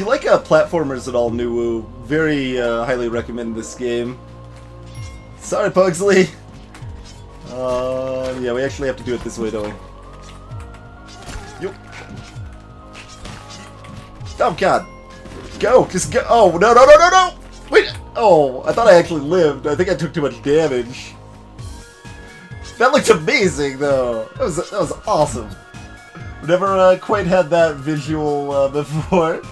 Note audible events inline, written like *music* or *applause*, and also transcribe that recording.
you like uh, platformers at all, Nuwu, very uh, highly recommend this game. Sorry, Pugsley. Uh, yeah, we actually have to do it this way, don't we? Yup. Oh god. Go, just go. Oh no no no no no! Wait. Oh, I thought I actually lived. I think I took too much damage. That looked amazing, though. That was that was awesome. Never uh, quite had that visual uh, *laughs* before.